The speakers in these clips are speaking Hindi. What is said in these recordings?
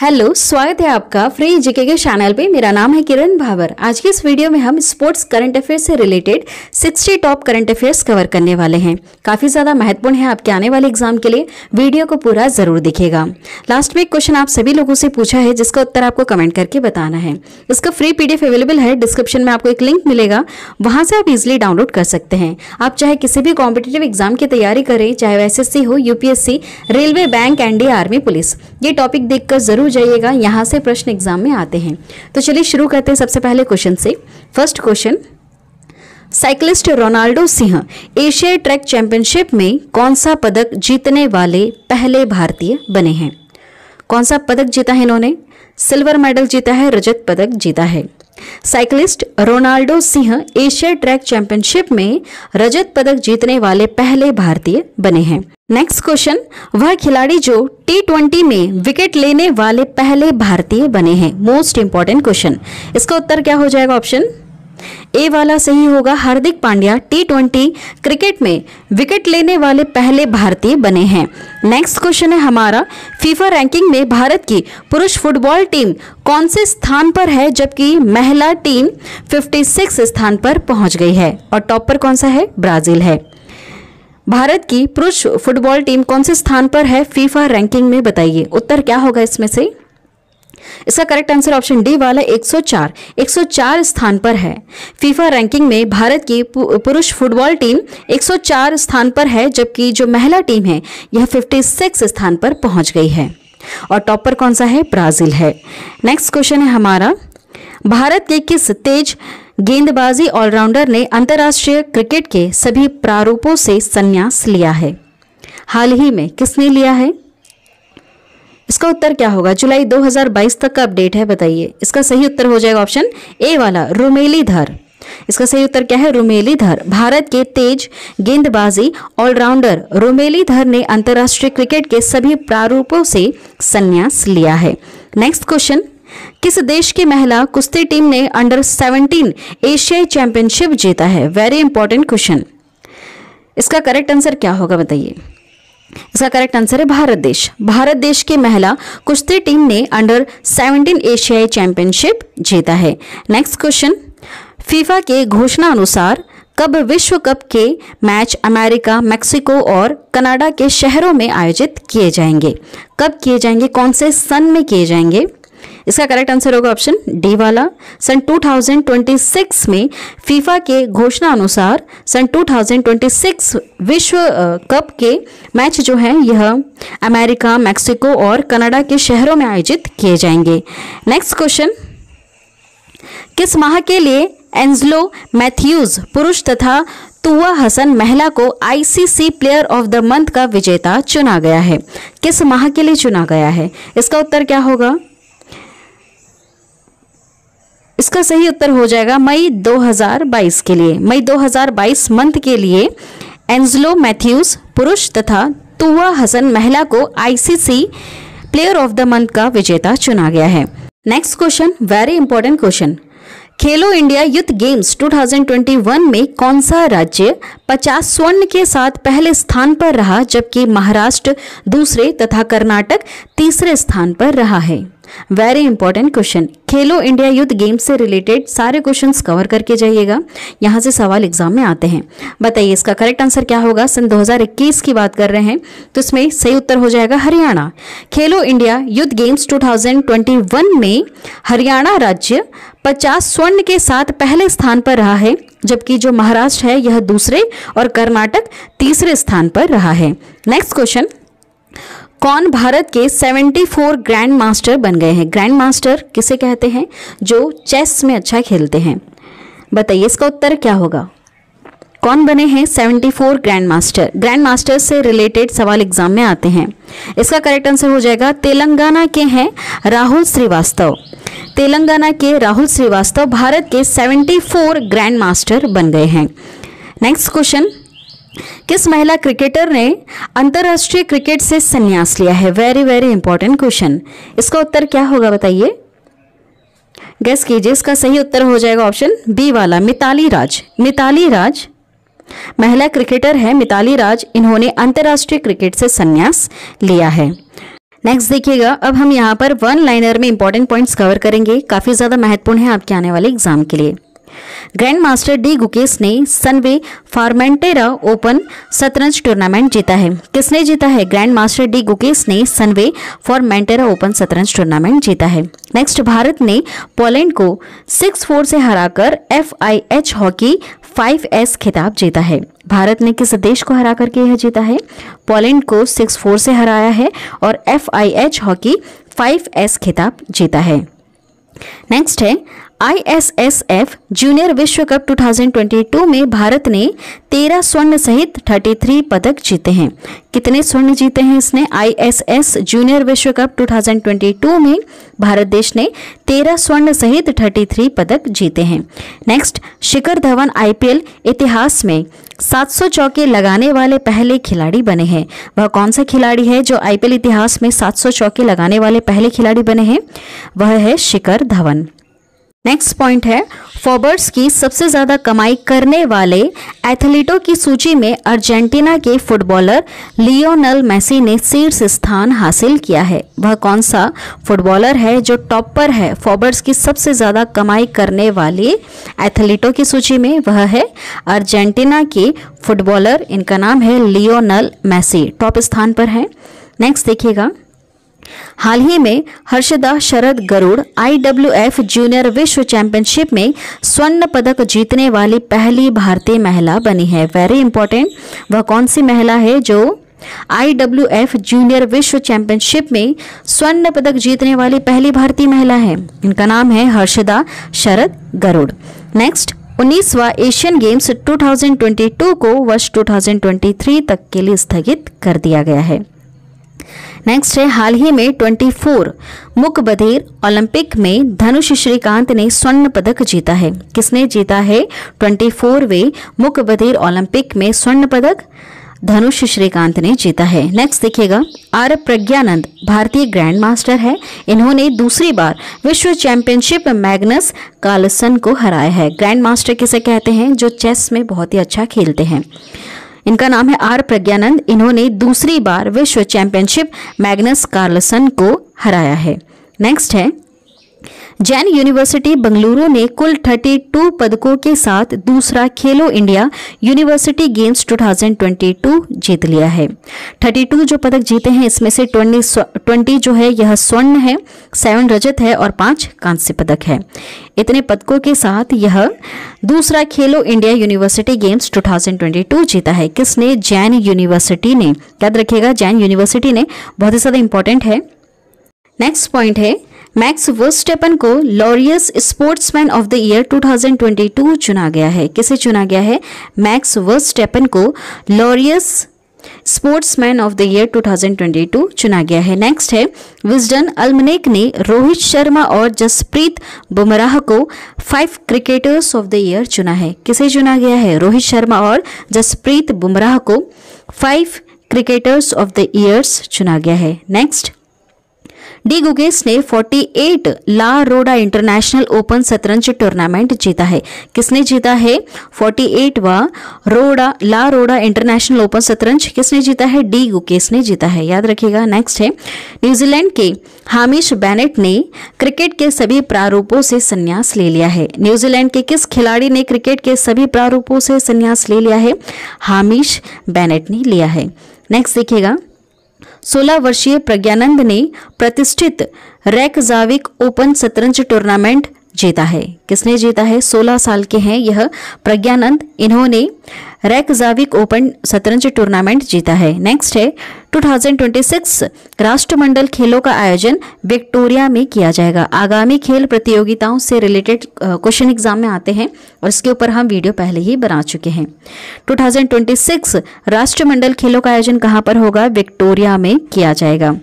हेलो, स्वागत है आपका फ्री जीके के चैनल पे। मेरा नाम है किरण भावर। आज की इस वीडियो में हम स्पोर्ट्स करंट अफेयर्स से related 60 top current affairs cover करने वाले हैं। काफ़ी ज़्यादा महत्वपूर्ण है आपके आने वाले एग्ज़ाम के लिए। वीडियो को पूरा ज़रूर दिखेगा लास्ट में एक क्वेश्चन आप सभी लोगों से पूछा है, जिसका उत्तर आपको कमेंट करके बताना है। इसका फ्री पीडीएफ अवेलेबल है। डिस्क्रिप्शन में आपको एक लिंक मिलेगा। वहाँ से आप इजिली डाउनलोड कर सकते हैं। आप चाहे किसी भी कॉम्पिटेटिव एग्ज़ाम की तैयारी करें, चाहे एस हो UPSC railway bank NDA army police ये टॉपिक देखकर ज़रूर जाइएगा, यहाँ से प्रश्न एग्ज़ाम में आते हैं। तो चलिए शुरू करते हैं सबसे पहले क्वेश्चन से। First question cyclist Ronaldo Singh एशियाई ट्रैक चैंपियनशिप में कौन सा पदक जीतने वाले पहले भारतीय बने हैं? कौन सा पदक जीता है इन्होंने? सिल्वर मेडल जीता है, रजत पदक जीता है। Cyclist Ronaldo Singh Asia track championship में रजत पदक जीतने वाले पहले भारतीय बने हैं। नेक्स्ट क्वेश्चन वह खिलाड़ी जो टी ट्वेंटी में विकेट लेने वाले पहले भारतीय बने हैं। मोस्ट इंपॉर्टेंट क्वेश्चन इसका उत्तर क्या हो जाएगा ऑप्शन ए वाला सही होगा Hardik Pandya T twenty cricket में विकेट लेने वाले पहले भारतीय बने हैं। नेक्स्ट क्वेश्चन है हमारा फीफा रैंकिंग में भारत की पुरुष फुटबॉल टीम कौन से स्थान पर है जबकि महिला टीम 56 स्थान पर पहुँच गई है? और टॉप पर कौन सा है? ब्राज़ील है। भारत की पुरुष फुटबॉल टीम कौन से स्थान पर है? फीफा रैंकिंग में बताइए। उत्तर क्या होगा इसमें से? इसका करेक्ट आंसर ऑप्शन डी वाला 104 104 स्थान पर है। फीफा रैंकिंग में भारत की पुरुष फुटबॉल टीम 104 स्थान पर है, जबकि जो महिला टीम है, यह 56 स्थान पर पहुँच गई है। और टॉप पर कौन सा है? ब्राज़ील है। नेक्स्ट क्वेश्चन है हमारा। भारत के किस तेज गेंदबाजी ऑलराउंडर ने अंतर्राष्ट्रीय क्रिकेट के सभी प्रारूपों से संन्यास लिया है? हाल ही में किसने लिया है? इसका उत्तर क्या होगा? जुलाई 2022 तक का अपडेट है, बताइए। इसका सही उत्तर हो जाएगा ऑप्शन ए वाला, रुमेली धर। इसका सही उत्तर क्या है? रुमेली धर। भारत के तेज गेंदबाजी ऑलराउंडर रुमेली धर ने अंतर्राष्ट्रीय क्रिकेट के सभी प्रारूपों से संन्यास लिया है। नेक्स्ट क्वेश्चन, किस देश की महिला कुश्ती टीम ने अंडर 17 एशियाई चैंपियनशिप जीता है? Very important question. इसका करेक्ट आंसर क्या होगा, बताइए। इसका करेक्ट आंसर है भारत देश। भारत देश की महिला कुश्ती टीम ने अंडर 17 एशियाई चैंपियनशिप जीता है। नेक्स्ट क्वेश्चन फीफा के घोषणा अनुसार कब विश्व कप के मैच अमेरिका, मेक्सिको और कनाडा के शहरों में आयोजित किए जाएँगे? कब किए जाएँगे? कौन से सन में किए जाएँगे? इसका करेक्ट आंसर होगा ऑप्शन डी वाला। सन 2026 में फीफा के घोषणा अनुसार सन 2026 विश्व कप के मैच जो हैं, यह अमेरिका, मैक्सिको और कनाडा के शहरों में आयोजित किए जाएँगे। नेक्स्ट क्वेश्चन किस माह के लिए एंजलो मैथ्यूज पुरुष तथा तुआ हसन महिला को ICC player of the month का विजेता चुना गया है? किस माह के लिए चुना गया है? इसका उत्तर क्या होगा? इसका सही उत्तर हो जाएगा मई 2022 के लिए। मई 2022 मंथ के लिए एंजलो मैथ्यूज पुरुष तथा तुआ हसन महिला को ICC player of the month का विजेता चुना गया है। Next question, very important question. Khelo India youth games 2021 में कौन सा राज्य 50 स्वर्ण के साथ पहले स्थान पर रहा, जबकि महाराष्ट्र दूसरे तथा कर्नाटक तीसरे स्थान पर रहा है? Very important question Khelo India youth games से रिलेटेड सारे क्वेश्चंस कवर करके जाइएगा। यहाँ से सवाल एग्ज़ाम में आते हैं। बताइए, इसका करेक्ट आंसर क्या होगा? सन 2021 की बात कर रहे हैं तो इसमें सही उत्तर हो जाएगा हरियाणा। खेलो इंडिया यूथ गेम्स 2021 में हरियाणा राज्य 50 स्वर्ण के साथ पहले स्थान पर रहा है, जबकि जो महाराष्ट्र है, यह दूसरे और कर्नाटक तीसरे स्थान पर रहा है। नेक्स्ट क्वेश्चन कौन भारत के 74 ग्रैंड मास्टर बन गए हैं? ग्रैंड मास्टर किसे कहते हैं? जो चेस में अच्छा खेलते हैं। बताइए, इसका उत्तर क्या होगा? कौन बने हैं 74 ग्रैंड मास्टर ग्रैंड मास्टर से रिलेटेड सवाल एग्ज़ाम में आते हैं। इसका करेक्ट आंसर हो जाएगा, तेलंगाना के हैं राहुल श्रीवास्तव। तेलंगाना के राहुल श्रीवास्तव भारत के 74 ग्रैंड मास्टर बन गए हैं। नेक्स्ट क्वेश्चन किस महिला क्रिकेटर ने अंतरराष्ट्रीय क्रिकेट से संन्यास लिया है? वेरी वेरी इंपॉर्टेंट क्वेश्चन इसका उत्तर क्या होगा बताइए? गैस कीजिए, इसका सही उत्तर हो जाएगा ऑप्शन बी वाला, मिताली राज। मिताली राज, महिला क्रिकेटर है, मिताली राज, इन्होंने अंतरराष्ट्रीय क्रिकेट से संन्यास लिया है। नेक्स्ट देखिएगा, अब हम यहाँ पर वन लाइनर में इंपॉर्टेंट पॉइंट्स कवर करेंगे। काफ़ी ज़्यादा महत्वपूर्ण है आपके आने वाले एग्ज़ाम के लिए। ग्रैंड मास्टर डी गुकेश ने सनवे फार्मेंटेरा ओपन शतरंज टूर्नामेंट जीता है। किसने जीता है? ग्रैंड मास्टर डी गुकेश ने सनवे फॉर्मेंटेरा ओपन शतरंज टूर्नामेंट जीता है। नेक्स्ट, भारत ने पोलैंड को सिक्स फोर से हराकर F I H hockey five S खिताब जीता है। भारत ने किस देश को हरा करके यह जीता है? पोलैंड को सिक्स फोर से हराया है और F I H hockey five S खिताब जीता है। नेक्स्ट है आईएसएसएफ जूनियर विश्व कप 2022 में भारत ने 13 स्वर्ण सहित 33 पदक जीते हैं। कितने स्वर्ण जीते हैं इसने? आईएसएस जूनियर विश्व कप 2022 में भारत देश ने 13 स्वर्ण सहित 33 पदक जीते हैं। नेक्स्ट शिखर धवन आईपीएल इतिहास में 700 चौके लगाने वाले पहले खिलाड़ी बने हैं। वह कौन सा खिलाड़ी है जो आईपीएल इतिहास में 700 चौके लगाने वाले पहले खिलाड़ी बने हैं? वह है शिखर धवन। नेक्स्ट पॉइंट है फॉर्बर्ड्स की सबसे ज़्यादा कमाई करने वाले एथलीटों की सूची में अर्जेंटीना के फुटबॉलर लियोनल मेसी ने शीर्ष स्थान हासिल किया है। वह कौन सा फुटबॉलर है जो टॉप पर है? फॉर्बर्ड्स की सबसे ज़्यादा कमाई करने वाले एथलीटों की सूची में वह है अर्जेंटीना के फुटबॉलर। इनका नाम है लियोनल मैसी। टॉप स्थान पर है। नेक्स्ट देखिएगा। हाल ही में हर्षदा शरद गरुड़ आईडब्ल्यूएफ जूनियर विश्व चैंपियनशिप में स्वर्ण पदक जीतने वाली पहली भारतीय महिला बनी है। वेरी इंपॉर्टेंट वह कौन सी महिला है जो आईडब्ल्यूएफ जूनियर विश्व चैंपियनशिप में स्वर्ण पदक जीतने वाली पहली भारतीय महिला है? इनका नाम है हर्षदा शरद गरुड़। नेक्स्ट उन्नीसवा एशियन गेम्स 2022 को वर्ष 2023 तक के लिए स्थगित कर दिया गया है। नेक्स्ट है, हाल ही में 24 मुक बधिर, ओलंपिक में धनुष श्रीकांत ने स्वर्ण पदक जीता है। किसने जीता है? 24वे मुक बधिर ओलंपिक में स्वर्ण पदक, धनुष श्रीकांत ने जीता है। नेक्स्ट देखिएगा, आर प्रज्ञानंद, भारतीय ग्रैंड मास्टर है। इन्होंने दूसरी बार विश्व चैंपियनशिप मैग्नस कार्लसन को हराया है। ग्रैंड मास्टर किसे कहते हैं? जो चेस में बहुत ही अच्छा खेलते हैं। इनका नाम है आर प्रज्ञानंद। इन्होंने दूसरी बार विश्व चैंपियनशिप मैग्नस कार्लसन को हराया है। नेक्स्ट है जैन यूनिवर्सिटी बंगलुरु ने कुल 32 पदकों के साथ दूसरा खेलो इंडिया यूनिवर्सिटी गेम्स 2022 जीत लिया है। 32 जो पदक जीते हैं, इसमें से 20 20 जो है, यह स्वर्ण है, सेवन रजत है और पाँच कांस्य पदक है। इतने पदकों के साथ यह दूसरा खेलो इंडिया यूनिवर्सिटी गेम्स 2022 जीता है। किसने? जैन यूनिवर्सिटी ने। याद रखिएगा, जैन यूनिवर्सिटी ने। बहुत ही ज़्यादा इंपॉर्टेंट है। नेक्स्ट पॉइंट है मैक्स वर्स्टेपन को Laureus sportsman of the year 2022 चुना गया है। किसे चुना गया है? मैक्स वर्स्टेपन को Laureus sportsman of the year 2022 चुना गया है। नेक्स्ट है विजडन अल्मनेक ने रोहित शर्मा और जसप्रीत बुमराह को five cricketers of the year चुना है। किसे चुना गया है? रोहित शर्मा और जसप्रीत बुमराह को five cricketers of the years चुना गया है। नेक्स्ट डी गुगेस ने 48 ला रोडा इंटरनेशनल ओपन शतरंज टूर्नामेंट जीता है। किसने जीता है? 48वां रोडा, ला रोडा इंटरनेशनल ओपन शतरंज किसने जीता है? डी गुकेस ने जीता है। याद रखिएगा नेक्स्ट है। न्यूजीलैंड के हामिश बैनेट ने क्रिकेट के सभी प्रारूपों से संन्यास ले लिया है। न्यूजीलैंड के किस खिलाड़ी ने क्रिकेट के सभी प्रारूपों से संन्यास ले लिया है? हामिश बैनेट ने लिया है। नेक्स्ट देखिएगा। 16 वर्षीय प्रज्ञानंद ने प्रतिष्ठित रैकजाविक ओपन शतरंज टूर्नामेंट जीता है। किसने जीता है? 16 साल के हैं यह प्रज्ञानंद। इन्होंने रैकजाविक ओपन शतरंज टूर्नामेंट जीता है। नेक्स्ट है 2026 राष्ट्रमंडल खेलों का आयोजन विक्टोरिया में किया जाएगा। आगामी खेल प्रतियोगिताओं से रिलेटेड क्वेश्चन एग्ज़ाम में आते हैं और इसके ऊपर हम वीडियो पहले ही बना चुके हैं। 2026 राष्ट्रमंडल खेलों का आयोजन कहाँ पर होगा? विक्टोरिया में किया जाएगा।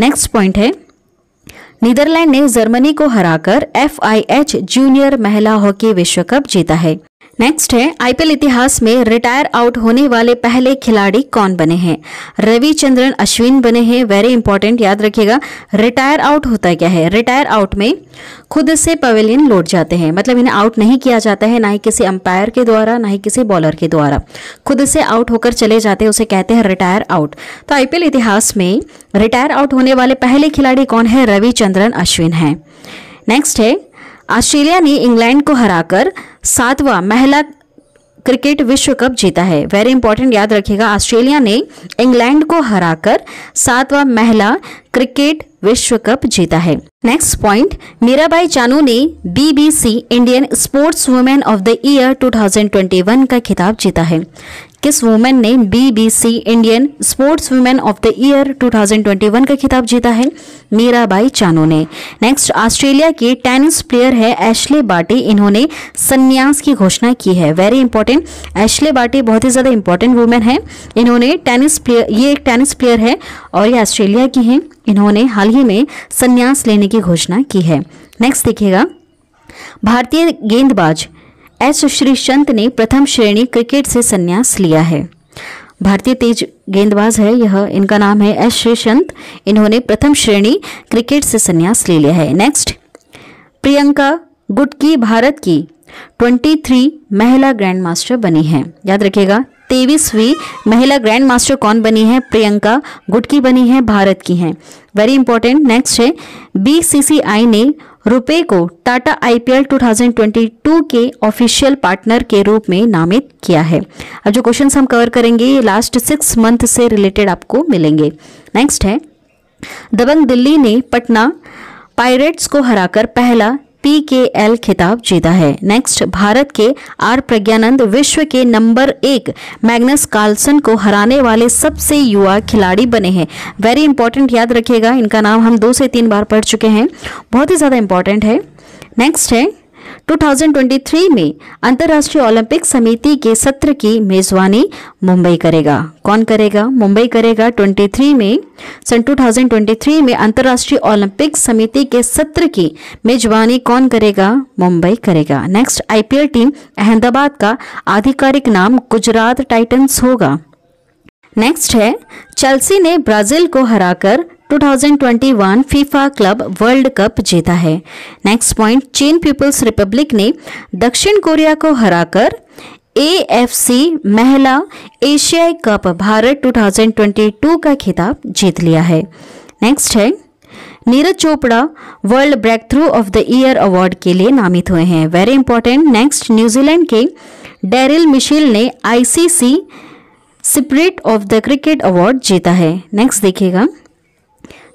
नेक्स्ट पॉइंट है नीदरलैंड ने जर्मनी को हराकर एफआईएच जूनियर महिला हॉकी विश्व कप जीता है। नेक्स्ट है आईपीएल इतिहास में रिटायर आउट होने वाले पहले खिलाड़ी कौन बने हैं? रविचंद्रन अश्विन बने हैं वेरी इंपॉर्टेंट याद रखिएगा। रिटायर आउट होता क्या है? रिटायर आउट में खुद से पवेलियन लौट जाते हैं। मतलब इन्हें आउट नहीं किया जाता है, ना ही किसी अंपायर के द्वारा, ना ही किसी बॉलर के द्वारा। खुद से आउट होकर चले जाते हैं, उसे कहते हैं रिटायर आउट तो आईपीएल इतिहास में रिटायर आउट होने वाले पहले खिलाड़ी कौन है? रविचंद्रन अश्विन है। नेक्स्ट है ऑस्ट्रेलिया ने इंग्लैंड को हराकर सातवां महिला क्रिकेट विश्व कप जीता है। वेरी इंपॉर्टेंट याद रखिएगा, ऑस्ट्रेलिया ने इंग्लैंड को हराकर सातवां महिला क्रिकेट विश्व कप जीता है। नेक्स्ट पॉइंट मीराबाई चानू ने BBC Indian sports women of the year 2021 का खिताब जीता है। किस वुमेन ने BBC Indian sports women of the year 2021 का खिताब जीता है? मीराबाई चानू ने। नेक्स्ट ऑस्ट्रेलिया की टेनिस प्लेयर है एशले बाटी इन्होंने संन्यास की घोषणा की है। वेरी इंपॉर्टेंट एशले बाटी बहुत ही ज़्यादा इंपॉर्टेंट वुमेन है। इन्होंने टेनिस प्लेयर ये एक टेनिस प्लेयर है और ये ऑस्ट्रेलिया की हैं। इन्होंने हाल ही में संन्यास लेने की घोषणा की है। नेक्स्ट देखिएगा। भारतीय गेंदबाज एस श्रीशंत ने प्रथम श्रेणी क्रिकेट से संन्यास लिया है। भारतीय तेज गेंदबाज है यह। इनका नाम है एस श्रीशंत इन्होंने प्रथम श्रेणी क्रिकेट से संन्यास ले लिया है। नेक्स्ट, प्रियंका गुटकी भारत की 23 महिला ग्रैंड मास्टर बनी है। याद रखिएगा, तेईसवीं महिला ग्रैंड मास्टर कौन बनी है? प्रियंका गुटकी बनी है, भारत की हैं। वेरी इंपॉर्टेंट नेक्स्ट है। बीसीसीआई ने रुपए को टाटा आईपीएल 2022 के ऑफिशियल पार्टनर के रूप में नामित किया है। अब जो क्वेश्चन हम कवर करेंगे, ये लास्ट सिक्स मंथ से रिलेटेड आपको मिलेंगे। नेक्स्ट है, दबंग दिल्ली ने पटना पायरेट्स को हराकर पहला पीकेएल खिताब जीता है। नेक्स्ट भारत के आर प्रज्ञानंद विश्व के नंबर एक मैग्नस कार्लसन को हराने वाले सबसे युवा खिलाड़ी बने हैं। वेरी इंपॉर्टेंट याद रखिएगा, इनका नाम हम दो से तीन बार पढ़ चुके हैं। बहुत ही ज़्यादा इंपॉर्टेंट है। नेक्स्ट है 2023 में अंतर्राष्ट्रीय ओलंपिक समिति के सत्र की मेजबानी मुंबई करेगा। कौन करेगा? मुंबई करेगा 23 में। सन 2023 में अंतर्राष्ट्रीय ओलंपिक समिति के सत्र की मेजबानी कौन करेगा? मुंबई करेगा। नेक्स्ट, आईपीएल टीम अहमदाबाद का आधिकारिक नाम गुजरात टाइटंस होगा। नेक्स्ट है, चेल्सी ने ब्राज़ील को हराकर 2021 फीफा क्लब वर्ल्ड कप जीता है। नेक्स्ट पॉइंट चीन पीपल्स रिपब्लिक ने दक्षिण कोरिया को हराकर एएफसी महिला एशियाई कप भारत 2022 का खिताब जीत लिया है। नेक्स्ट है, Neeraj Chopra world break through of the year award के लिए नामित हुए हैं। Very important next New Zealand के डेरिल मिशेल ने ICC spirit of the cricket award जीता है। नेक्स्ट देखिएगा।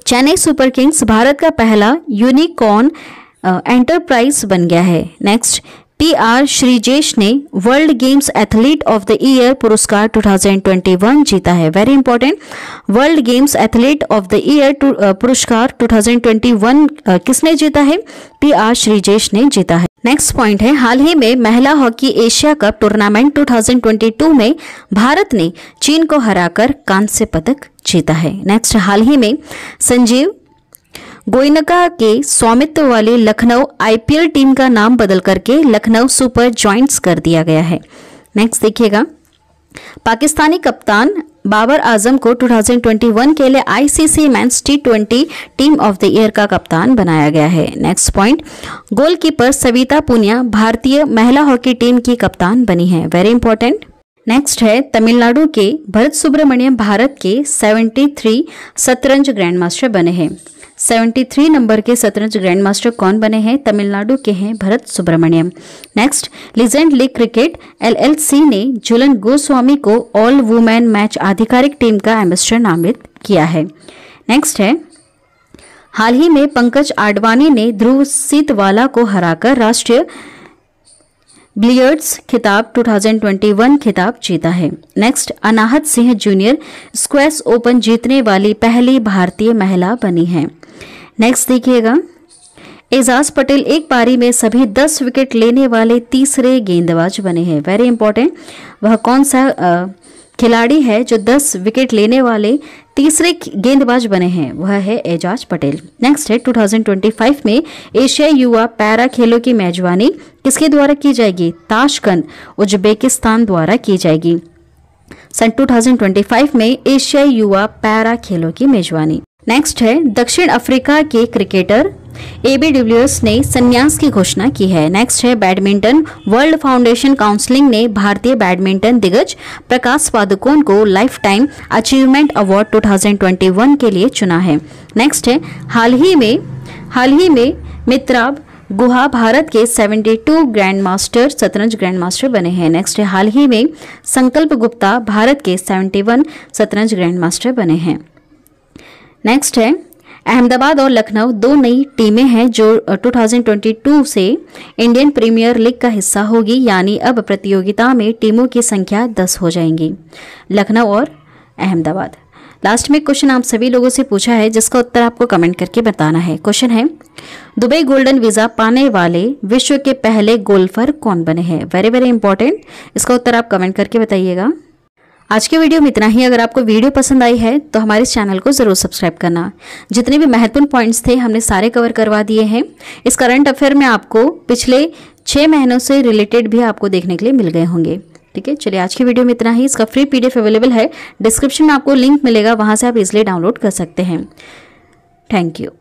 चेन्नई सुपर किंग्स भारत का पहला यूनिकॉर्न एंटरप्राइज बन गया है। नेक्स्ट पी आर श्रीजेश ने world games athlete of the year पुरस्कार 2021 जीता है। Very important world games athlete of the year पुरस्कार 2021 किसने जीता है? पी आर श्रीजेश ने जीता है। नेक्स्ट पॉइंट है, हाल ही में महिला हॉकी एशिया कप टूर्नामेंट 2022 में भारत ने चीन को हराकर कांस्य पदक जीता है। नेक्स्ट हाल ही में संजीव गोइनका के स्वामित्व वाली लखनऊ आईपीएल टीम का नाम बदल करके लखनऊ सुपर जॉइंट्स कर दिया गया है। नेक्स्ट देखिएगा। पाकिस्तानी कप्तान बाबर आज़म को 2021 के लिए ICC men's T twenty team of the year का कप्तान बनाया गया है। Next point goalkeeper Savita Punia भारतीय महिला हॉकी टीम की कप्तान बनी है। वेरी इंपॉर्टेंट नेक्स्ट है, तमिलनाडु के भरत सुब्रमण्यम भारत के 73 शतरंज ग्रैंड मास्टर बने हैं। 73 नंबर के शतरंज ग्रैंड मास्टर कौन बने हैं? तमिलनाडु के हैं Bharath Subramaniyam. Next legend league cricket LLC ने जुलन गोस्वामी को ऑल वुमेन मैच आधिकारिक टीम का एम्बेसडर नामित किया है। नेक्स्ट है, हाल ही में पंकज आडवाणी ने ध्रुव सीतवाला को हराकर राष्ट्रीय ब्लियर्ड्स खिताब 2021 खिताब जीता है। Next Anahat Singh junior squash open जीतने वाली पहली भारतीय महिला बनी है। नेक्स्ट देखिएगा। एजाज पटेल एक पारी में सभी 10 विकेट लेने वाले तीसरे गेंदबाज बने हैं। वेरी इंपॉर्टेंट वह कौन सा खिलाड़ी है जो 10 विकेट लेने वाले तीसरे गेंदबाज बने हैं? वह है एजाज पटेल। नेक्स्ट है 2025 में एशियाई युवा पैरा खेलों की मेजबानी किसके द्वारा की जाएगी? ताशकंद उज्बेकिस्तान द्वारा की जाएगी। सन 2025 में एशियाई युवा पैरा खेलों की मेजबानी। नेक्स्ट है, दक्षिण अफ्रीका के क्रिकेटर एबी डिविलियर्स ने संन्यास की घोषणा की है। नेक्स्ट है बैडमिंटन वर्ल्ड फाउंडेशन काउंसलिंग ने भारतीय बैडमिंटन दिग्गज प्रकाश पादुकोण को लाइफ टाइम अचीवमेंट अवार्ड 2021 के लिए चुना है। नेक्स्ट है, हाल ही में, हाल ही में मित्राब गुहा भारत के 72 ग्रैंड मास्टर शतरंज ग्रैंड मास्टर बने हैं। नेक्स्ट है, हाल ही में संकल्प गुप्ता भारत के 71 शतरंज ग्रैंड मास्टर बने हैं। नेक्स्ट है, अहमदाबाद और लखनऊ दो नई टीमें हैं जो 2022 से इंडियन प्रीमियर लीग का हिस्सा होगी, यानी अब प्रतियोगिता में टीमों की संख्या 10 हो जाएँगी। लखनऊ और अहमदाबाद। लास्ट में क्वेश्चन आप सभी लोगों से पूछा है, जिसका उत्तर आपको कमेंट करके बताना है। क्वेश्चन है, दुबई गोल्डन वीज़ा पाने वाले विश्व के पहले गोल्फर कौन बने हैं? वेरी वेरी इंपॉर्टेंट इसका उत्तर आप कमेंट करके बताइएगा। आज के वीडियो में इतना ही। अगर आपको वीडियो पसंद आई है तो हमारे चैनल को ज़रूर सब्सक्राइब करना। जितने भी महत्वपूर्ण पॉइंट्स थे, हमने सारे कवर करवा दिए हैं। इस करंट अफेयर में आपको पिछले छः महीनों से रिलेटेड भी आपको देखने के लिए मिल गए होंगे। ठीक है? चलिए, आज की वीडियो में इतना ही। इसका फ्री पीडीएफ अवेलेबल है। डिस्क्रिप्शन में आपको लिंक मिलेगा। वहाँ से आप इजिली डाउनलोड कर सकते हैं। Thank you